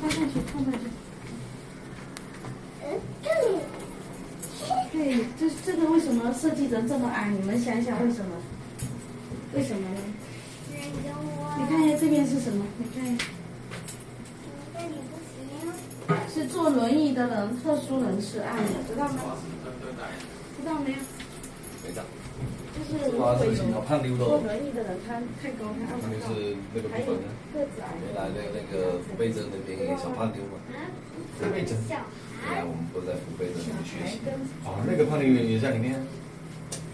看看去。对，这这个为什么设计成这么矮？你们想想为什么？为什么呢？你看一下这边是什么？你看一下，是坐轮椅的人，特殊人士按的，知道吗？知道没有？没的，就是如啊，胖溜的哦，坐轮椅的人，他太高，他按那个不到。是那个还有部分呢。个子矮原来那个那个福贝镇那边有小胖溜嘛，福贝镇，原来我们都在福贝镇那边学习。哦，那个胖妞也在里面。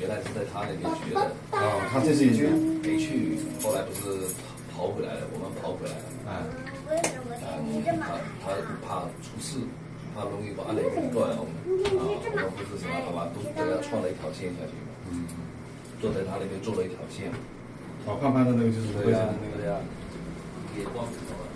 原来是在他那边学的，哦，他这次也去。没去，后来不是跑回来了，我们跑回来了。啊，啊，他他怕出事，怕容易把肋骨断了。我们啊，我们不是什么，好吧，都都要创了一条线下去嘛。嗯，坐在他那边做了一条线。好，胖胖的那个就是福贝对呀镇的，那个。对呀，也光头了。